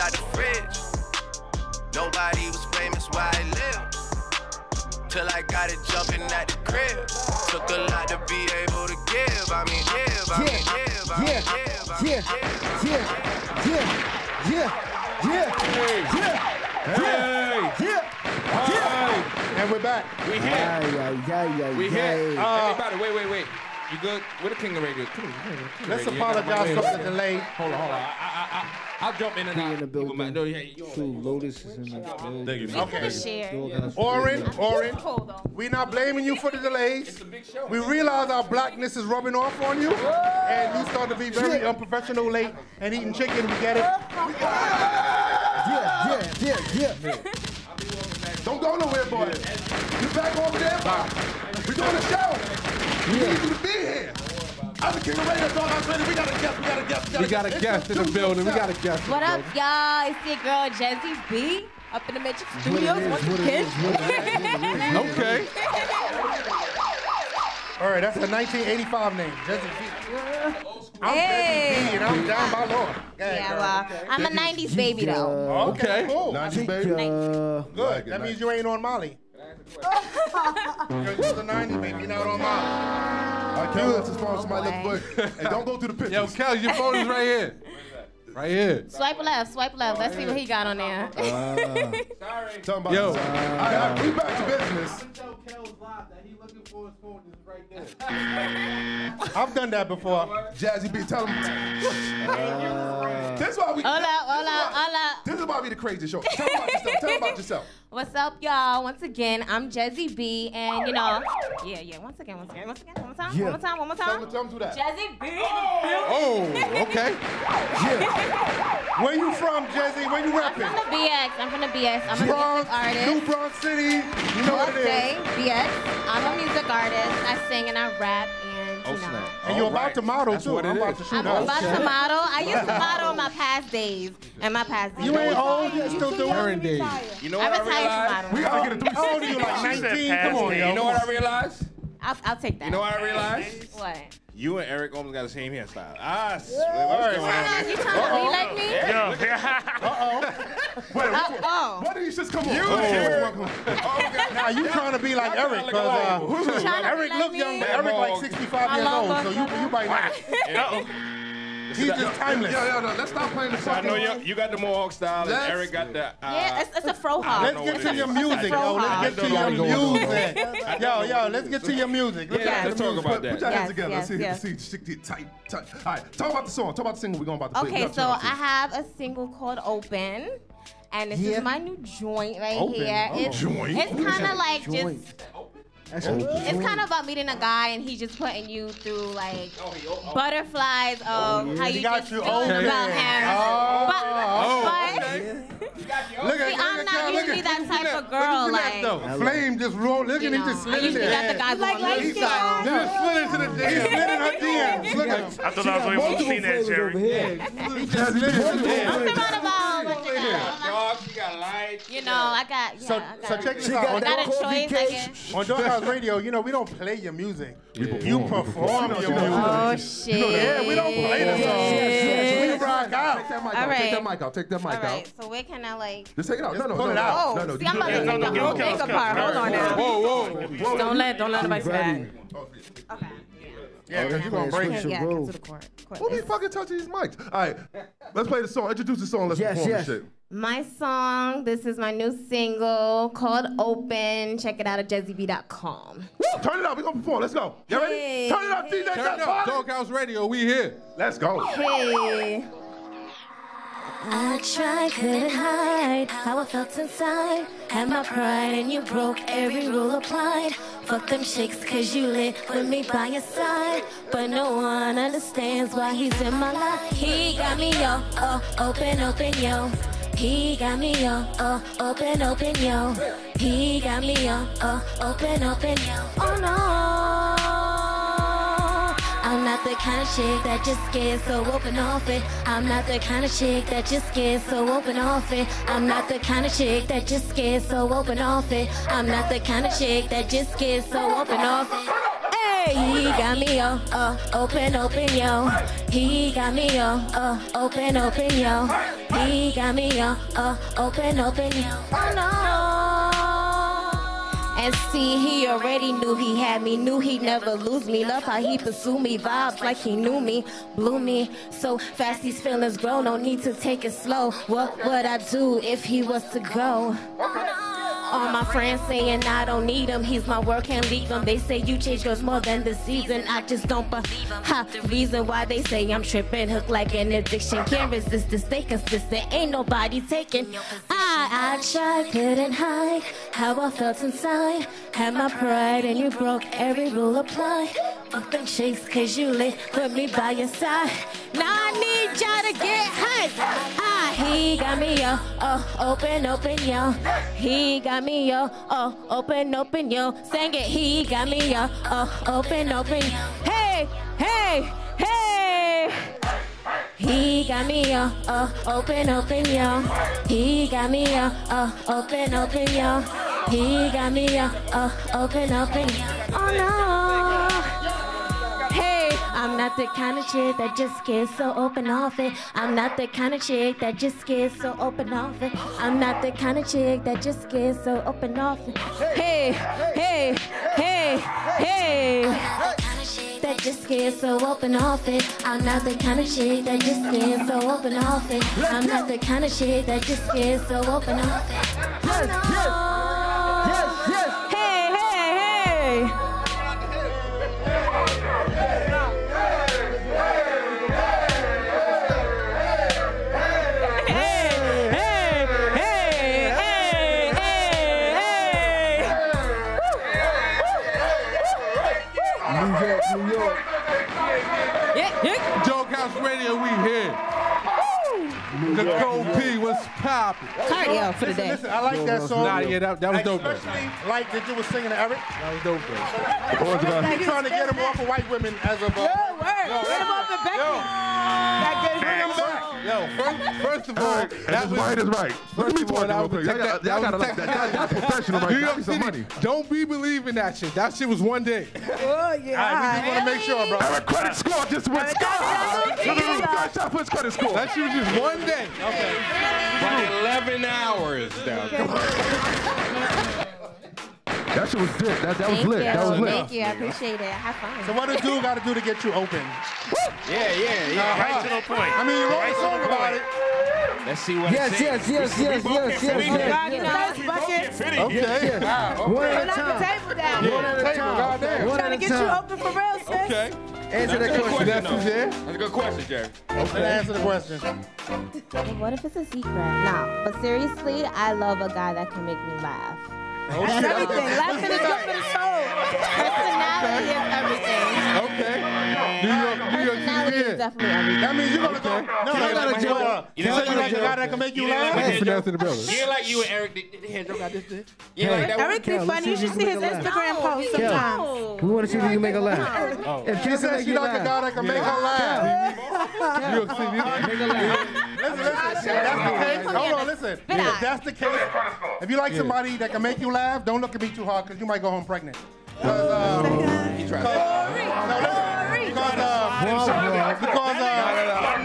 out the fridge. Nobody was famous where I lived. Till I got it jumping at the crib. Took a lot to be able to give. I mean, give, I mean, give, I mean, Yeah, give, I mean, yeah, give. yeah, yeah, yeah, yeah, yeah, Hey! yeah, yeah. And we're back. We here. Yeah, yeah, yeah, We here. yeah. Uh, Everybody, wait, wait, wait. You good? Where the king of radio? King, king, king Let's radio. You got my apologize for the delay. Hold on, hold on. I, I, I, I'll jump in and Be out. in the building. No, no, yeah, you True Lotus is in the building. There you go. Okay. Share. Doghouse Oren, Radio. Oren, Cool though. we're not blaming you for the delays. It's a big show. We realize our blackness is rubbing off on you, and you start to be very unprofessional late and eating chicken. We get it. Yeah, yeah, yeah, yeah. Don't go nowhere, boy. You back over there, boy. We're doing a show. We need you to be here. I'm the king of radio, dog. I'm ready. We got a guest. We got a guest. We got a guest in the building. We got a guest. What up, y'all? It's your girl Jezze B up in the Magic Studios is, once what it again. is, what it is, what it is. Okay. All right, that's a 1985 name, Jesse B. I'm Hey. Jesse B, and I'm down by law. Yeah, well, I'm a 90s baby though. Okay, Okay. cool. 90s, baby. Uh, Good. That means you ain't on Molly. You're the 90s, baby. You're not on Molly. All right, Kel, let's respond to my boy. little boy. Hey, don't go through the pictures. Yo, Kel, your phone is right here. Right here. Swipe left, swipe left. Let's see what he got on there. Uh, Sorry. him about Yo. this. All right, all right, we back to business. Mm. I've done that before. Jezze B, tell him. this is why we. Hola, hola, hola. This is why we the crazy show. Tell him about yourself. Tell him about yourself. What's up, y'all? Once again, I'm Jezze B, and you know, yeah, yeah. Once again, once again, once again, one more time, Yeah. one more time, one more time. tell him to that. Jezze B. Oh, okay. yeah. Where you from, Jesse? Where you rapping? I'm from the BX. I'm from the BX. I'm a Bronx, music artist. New Bronx City. You know what it BX. I'm a music artist. I sing and I rap, and you oh, know. And you're about to model That's too. what it I'm about to shoot I'm up. about to model. I used to model in my past days. In my past days. You ain't old. You still doing Current days. You know what I retired realized? We gotta get a How old are you? Like 19? Come on, yo. You know what I realized? I'll, I'll take that. You know what I realized? What? You and Eric almost got the same hairstyle. Ah, swear, All what's going on? You trying to be like me? Wait, Oh, oh. what did you just come on? You Oh, here. oh, Now you trying to be like Eric, look cause old. uh, trying to be Eric like look me? young, but Eric like 65 years old, so you you might not. He's just timeless. Yo, yo, no, let's stop playing the song. I know you, you got the mohawk style, and Let's- Eric got the. Uh, Yeah, it's, it's a fro hop. Let's get to your music, yo. Let's get to your I don't know. music. Yo, yo, let's get to your music. Let's Yeah, get let's to the talk about Put, put that. your hands together. Let's see, let's see, stick it tight, tight. All right, talk about the song. Talk about the single we're going about to play. Okay, so I have a single called Open. And this Yeah. is my new joint right Open? here. Oh. It's, Joint? It's kind of like Joint. just, That's oh, a it's kind of about meeting a guy and he's just putting you through like butterflies of oh, how you got just you feeling open. about him. Oh. But, oh, but Look at see, I'm not usually that type of girl. Like, though. Flame just roll. Look you at him just I slid in usually got the guys like light He skin. just slid into the DM. He slid in her DMs. Look at him. I thought I was the only one who multiple seen that, flavors Jerry. He just slid into the DMs. Surrounded by a bunch of guys. Dog, she got lights. You know, I got, yeah, So, I so check this out. got On, I got that a coffee choice, I cake. guess. Radio, you know, we don't play your music. You perform your Oh, music. shit. Yeah, we don't play the Yes, songs. yes, yes. We rock out. Take that mic All out. Take that mic out. Take that mic All out. right, so where can I, like... Just take it out. No, no, pull no, it no. out. Oh, no, no. See, I'm about to no, take the give whole thing apart. Hold on now. Whoa, whoa. Don't let, don't let nobody see that. Okay. Yeah, because you're going to break switch it. Yeah, get road. to the court. court Who be fucking touching these mics? All right, let's play the song. Introduce the song. Let's Yes, perform yes. this shit. My song, this is my new single called Open. Check it out at jazzyb.com. Woo, turn it up. We gonna perform. Let's go. You ready? Turn it up, DJ. Turn Turn it up. Doghouse Radio, we here. Let's go. Hey. I tried, couldn't hide how I felt inside. Had my pride and you broke every rule applied. Fuck them chicks cause you lit with me by your side. But no one understands why he's in my life. He got me, yo, oh, open, open, yo. He got me, yo, oh, open, open, yo. He got me, yo, oh, open, open, yo. Oh no. I'm not the kind of chick that just gets so open off it. I'm not the kind of chick that just gets so open off it. I'm not the kind of chick that just gets so open off it. I'm not the kind of chick that just gets so open off it. Hey. He got me, yo, uh, open, open, yo. He got me, yo, uh, open, open, yo. He got me, yo, uh, open, open, yo. Oh no. And see, he already knew he had me, knew he'd never lose me. Love how he pursue me, vibes like he knew me, blew me. So fast these feelings grow, no need to take it slow. What would I do if he was to go? All my friends saying I don't need him. He's my work, can't leave him. They say you change girls more than the season. I just don't believe him. Ha, the reason why they say I'm tripping, hook like an addiction. Can't resist this, stay consistent. Ain't nobody taking. I, I tried, couldn't hide how I felt inside. Had my pride and you broke every rule applied. Fuck them chicks, cause you lit, put me by your side. Now I need y'all to get hype. Ah, he got me, yo, oh, open, open, yo. He got me, yo, oh, open, open, yo. Sing it, he got me, yo, oh, open, open. Hey, hey. He got me, yo, oh, open, open, yo. He got me, yo, oh, open, open, yo. He got me, yo, oh, open, open. Oh no. Hey, I'm not the kind of chick that just gets so open off it. I'm not the kind of chick that just gets so open off it. I'm not the kind of chick that just gets so open off it. Hey, hey, hey, hey. That just gets so open off it. I'm not the kind of chick that just gets so open off it. I'm not the kind of chick that just gets so open off it. Radio, we here. Nicole P, what's poppin'? Cardio for the day. listen, I like that song. Nah, yeah, that, that was dope. though. Especially like that you were singing to Eric. That was dope. though. You trying to get him off of white women as of. Uh, Get him up and back. bring him back. Yo, first, first of all, And that this was, white is right. Let me of all, talk that real was quick. Y'all got- tech- y'all that gotta was like that. That- That's professional right New there. York Give me some City, money. don't be believing that shit. That shit was one day. Oh, yeah. All right, we just want to make sure, bro. Eric credit score just went sky high. Shot for his credit score. That shit was just one day. Like 11 hours down. That shit was lit. That, that was Thank lit. you. That was lit. Thank you. I appreciate it. Have fun. So what does dude got to do to get you open? Yeah, yeah, yeah. Uh-huh. Right to the point. I mean, you wrote Right a song about it. Let's see what Yes, it yes, yes, yes, yes, yes, yes. You know, it's buckets. Okay. One at a Knock the time. table down. One at a time. goddamn. One Trying to get you open for real, sis. Okay. Answer that question. That's though. who's there. That's a good question, Jerry. Let's answer the question. What if it's a secret? No, but seriously, I love a guy that can make me laugh. That's everything. Laughing is good for the soul. Personality is everything. Okay. New York, New York Personality City. is definitely everything. That means you're gonna go. No, Can I no, got a no, joke? no. You You know said what, you like a Joe? guy that can make you You know laugh. what, Hey, finesse to the brother. Yeah, like you and Eric. They, they had joke out this day. Yeah, like that. Eric be Kel, let's funny. see You if should we see can his make her laugh. Instagram posts Kel, sometimes. we want to see oh. if you can make her laugh. If She Kel can said make she you like a guy laugh, that can make her laugh. New York City. make her laugh. Listen, listen. If that's the case, hold on, listen. Spit If that's the case, if you like somebody that can make you laugh, don't look at me too hard because you might go home pregnant. Because, uh, He tried. no, listen. Because, uh, because, uh,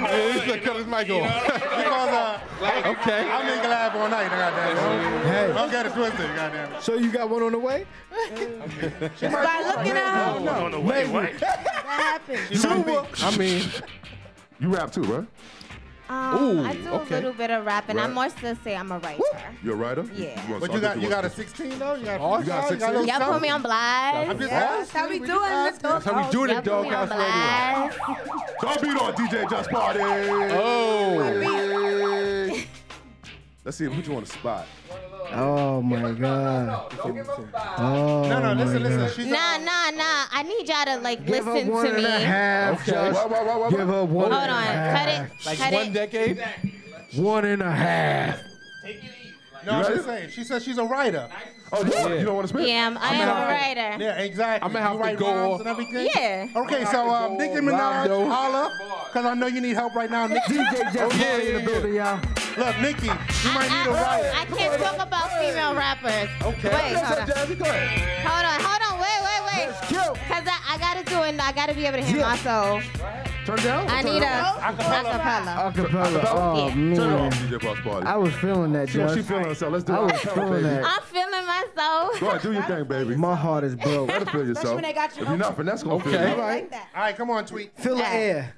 Yeah, he's like, cut his mic off. because, uh, Okay. I'll make you laugh all night, goddamn. Hey, Don't get it twisted, goddamn. so you got one on the way? By looking at her, No, no. Maybe. that happens. Super. I mean, You rap too, right? Um, Ooh, I do okay. a little bit of rapping. Right. I'm more so say I'm a writer. You're a writer? Yeah. wanna But you got you got a 16 though. You got Oh, a you got 16? Y'all put me on blast. I'm just Yeah, that's how we We do it. just Let's go. that's how we do it, put me dog. on House Radio. Don't beat on DJ Just Party. Oh. Let's see, put you on the spot. Oh my God. Oh No, no, listen, my listen. God. She's Nah, nah, nah. I need y'all to like Give her listen one to and me. a half. Okay. Just What, what, what, what, give her one Hold and a on. Cut it. Like Cut one it. decade? One and a half. No, I'm just saying. She says she's a writer. Oh, you, you don't want to spit? Yeah, I'm, I I'm am a have writer. Yeah, exactly. I'ma have you to write go off- and everything. Yeah. Okay, so um, Nicki Minaj, Rondo. holla, because I know you need help right now. Nicki, DJ Just Oh, yeah, Party in the building, y'all. look, Nicki, you might need a I, writer. I, I can't talk about female rappers. Okay. Wait, hold on. Jazzy, go ahead. Hold on, hold on, wait, wait, wait. Cause I, I I gotta do it. I gotta be able to hit my soul. Turn down. I need a acapella. Acapella. Oh Yeah. Turn it oh, man. off, DJ Boss Party. I was feeling that, She, she Judge. feeling herself. Let's do I it. was Acapella, feeling baby. that. I'm feeling myself. Go ahead, do your thing, baby. My heart is broke. Better feel yourself. when they got you If you're not, finesse gonna feel Okay. All right. All right, come on, tweet. Fill the air.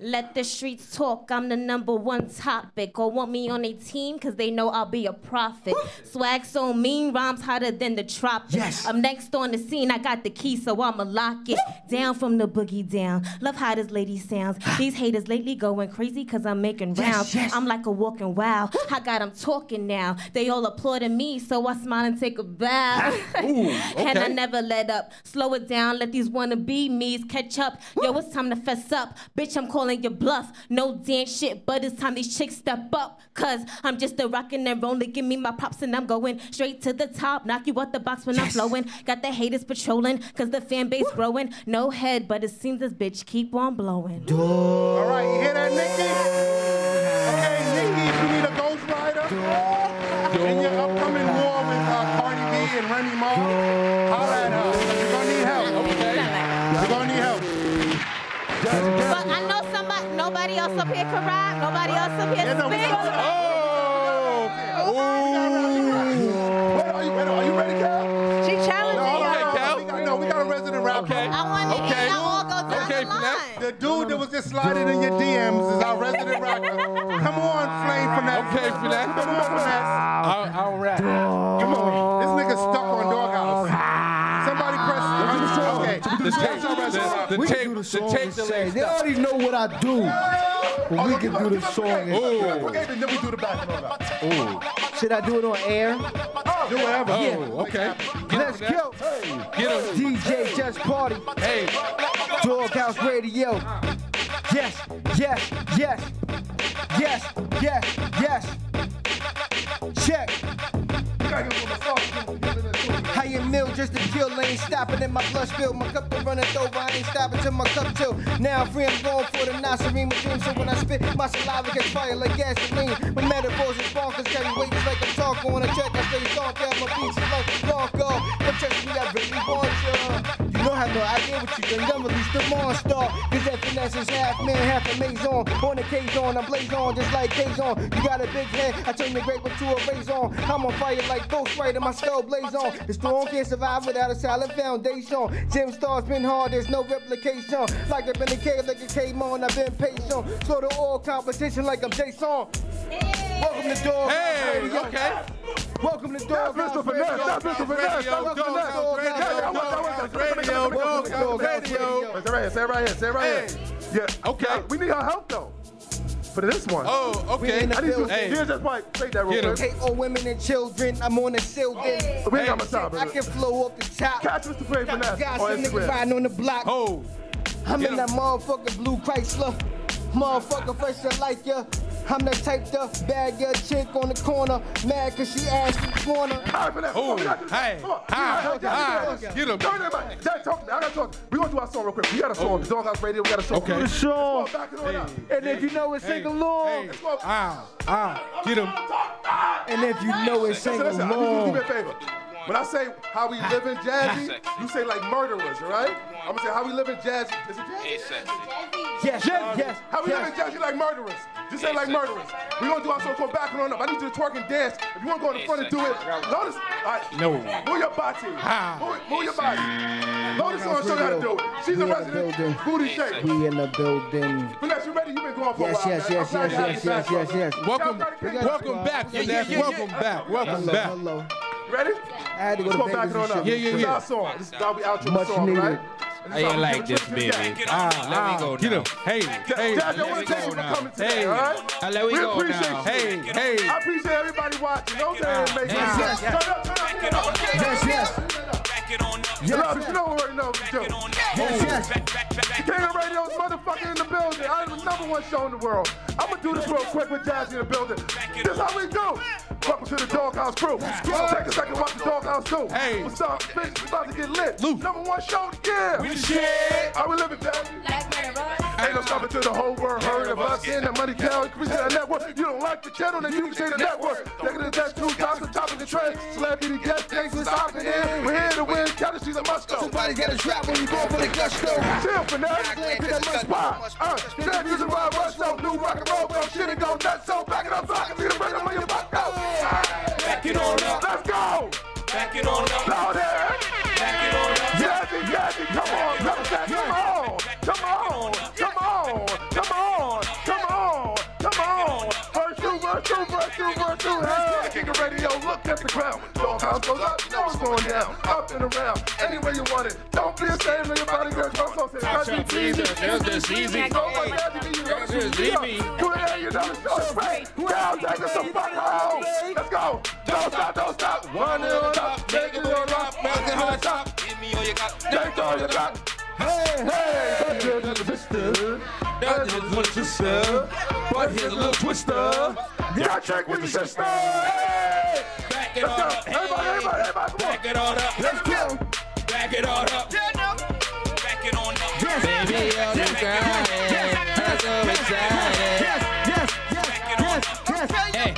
Let the streets talk. I'm the number one topic. Or want me on a team because they know I'll be a prophet. Swag so mean, rhymes hotter than the tropics. Yes. I'm next on the scene. I got the key, so I'ma lock it. Down from the boogie down. Love how this lady sounds. These haters lately going crazy because I'm making rounds. yes. I'm like a walking wow. I got them talking now. They all applauding me, so I smile and take a bow. Ooh, and I never let up. Slow it down, let these wanna be me's catch up. Yo, it's time to fess up. Bitch, I'm calling your bluff. No dance shit, but it's time these chicks step up. Cause I'm just a rockin' and rollin'. Give me my props and I'm going straight to the top. Knock you out the box when I'm flowing. Got the haters patrolling, cause the fan base growing. No head, but it seems this bitch keep on blowing. All right, you hear that, Nicki? Okay, Nicki, if you need a Ghost Rider in your upcoming war with uh, Cardi B and Remy Ma, holla at her. 'cause You're gonna need help. Okay? You're gonna need help. But I know somebody, nobody else up here can rap. Nobody else up here Yeah, no, can we spit. Oh, wait, are you, wait, are you ready, Cal? She No, challenging hold on, you. hold. Cal. We got, no, we got a resident rapper. Okay. I want to Okay. hear y'all all go down Okay, the line. The dude that was just sliding in your DMs is our resident rapper. Come on, Flame Finesse. Okay, Finesse. Come on, Finesse. I, I don't rap. Come on. This nigga stuck on Doghouse. Somebody press. Okay. The tape, the, the We tape, can do the the song tape and say, They already know what I do. But we can do the song. and- Ooh. Then we do the back and. Should I do it on air? Do whatever. Oh, okay. Get Let's go. Get him. DJ Just Party. Hey, Doghouse Radio. Yes, yes, yes, yes, yes, yes. Check. How you mill just to kill, ain't stopping in my blood spill. My cup been running over, I ain't stopping till my cup chill. Now free, I'm going for the Nasserim dream. So when I spit, my saliva gets fire like gasoline. My metaphors is bonkers, carry weight like I'm talking on a check. I stay stoned down my beats is like. But trust me, I really want you. Don't have no idea what you. Done release the monster. Cause that finesse is half man, half a maze on. The on, I blaze on just like K's on. You got a big head, I turn your grape into a raise on. I'm on fire like Ghost Rider, my skull blaze on. The storm can't survive without a solid foundation. Gym stars been hard, there's no replication. Like I've been a K, like a K-Mon, I've been patient. So the all competition like I'm Jason. Welcome to Dog. hey, Radio. okay. Welcome to Dog. That's Mr. Finesse. That's Mr. Finesse. That's Mr. Finesse. Radio, Welcome to Dog Radio. Say it right here. Say it right here. Say it right here. Yeah. Okay. Now, We need her help though. For this one. Oh, okay. in the I need you. Hey. Here's just Mike. Take that Get real quick. Hate all women and children, I'm on the silden. We ain't got my time. I can flow off the top. Catch Mr. Flame Finesse Got on some niggas Instagram. riding on the block. Oh, I'm Get in that motherfucking blue Chrysler. Motherfucker fresher like ya. I'm the type to bag your chick on the corner. Mad cause she asked me corner. All right, Finesse. Come on, Oh, we got this. hey, Come on. hi, Jack, Jack, hi. Get him. Turn it back. Jack, talk to me. I gotta talk. We gonna do our song real quick. We got a song. The Doghouse Radio. We got a song. Okay. Let's The song. Back it on up. And if you know it, sing along. hey. Let's ah, ah. Get him. And if you know it, sing Listen, listen, I need you to do along. me a favor. When I say how we live in jazzy, you say like murderers, all right? I'm gonna say how we live in jazzy. Is it jazzy? Yes, yes, yes. How we live in jazzy like murderers. Just say like murderers. We're gonna do our song called Back on Up. I need you to twerk and dance. If you wanna go in the front and do it, notice. All right. No. Move your body. Move, move your body. Lotus on show you how to do it. She's We a the resident booty shape. We in the building. Finesse, you ready? You've been going for Yes, a while. yes, man. yes, yes, yes, yes, yes, yes. Welcome, Y'all gotta get- welcome back, Finesse. Welcome back. Welcome back. hello. You ready? I had to go Let's to go back Vegas on up. shit. Yeah, yeah, This is yeah. our song. This is how we outro Much song, needed. right? I ain't like this, baby. Ah, Let me ah. go Get now. him. Hey, hey. Dad, I want to thank you for coming today, Hey. all right? Uh, let me we go appreciate now. you. Hey, hey. I appreciate everybody watching. Don't say it make Yes, yes. Turn up, turn up, turn up. Yes, yes. You you know already know what to do. Yes, yes. King of Radio's motherfucking in the building. I'm the number one show in the world. I'm gonna do this real quick with Jazzy in the building. This how we do. Welcome to the Doghouse Crew. Take a second, watch the Doghouse do. Hey. What's up, bitch? We about to get lit. Loose. Number one show, yeah. We the shit. How we living, Jazzy? Black man, right? Ain't no stopping till the whole world heard of us. In the money count, increase that network. You don't like the channel, then you can say the network. Taking the deck two times on top of the trend. Celebrity guest gangsters out the end. We're here to win. Count she's a must go. Somebody's gotta drop when you go for the gusto. Chill for now. To that must spot. Uh, that music wild rush so new rock and roll. Go shit and go nuts. So back it up so I can see the up on your butt. Go. Back it on up. Let's go. Back it on up. Louder. Back it on up. Yazzie, Yazzie, come on, represent, come on, come on, come on, Verse two, verse two, verse two. Hey, King of Radio, look at the ground. Dog house goes up, you know it's going down. Up and around, any way you want it. Don't be ashamed of your body, girl. Don't so say, shelf freezer, there's this easy. So much Yazzie, you know the There's. Demi. You in there, you know the show is great. Now take us the fuck home. Let's go. Don't stop, don't stop. One it on up, make it on up, make it on top. Give me all you got. Take all you got. Hey, hey, that's your little sister. That's his little sister. But here's a little twister. Yeah, check with your sister. Hey, Back it let's on up. Everybody, everybody, everybody, come on. Back it on up. Let's go. Back it on up. Back it on up. Baby, I'm just crying. I'm so excited. Yes, yes, yes, yes. yes. Hey,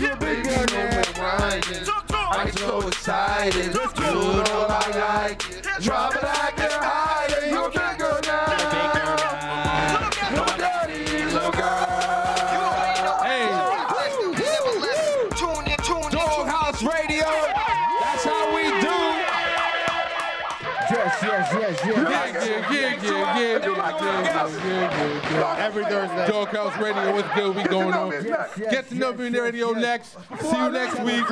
You baby, you know we're riding. I'm so excited. You know I like it. Drop it, I can hide it. You a big Doghouse Radio. That's how we do. Yes, yes, yes, yes. Yeah, yeah, yeah, yeah, yeah, yeah, yeah, yeah. Every Thursday. Doghouse Radio, what's good? We going on? Yes, yes, Get to know me radio next. See you next week.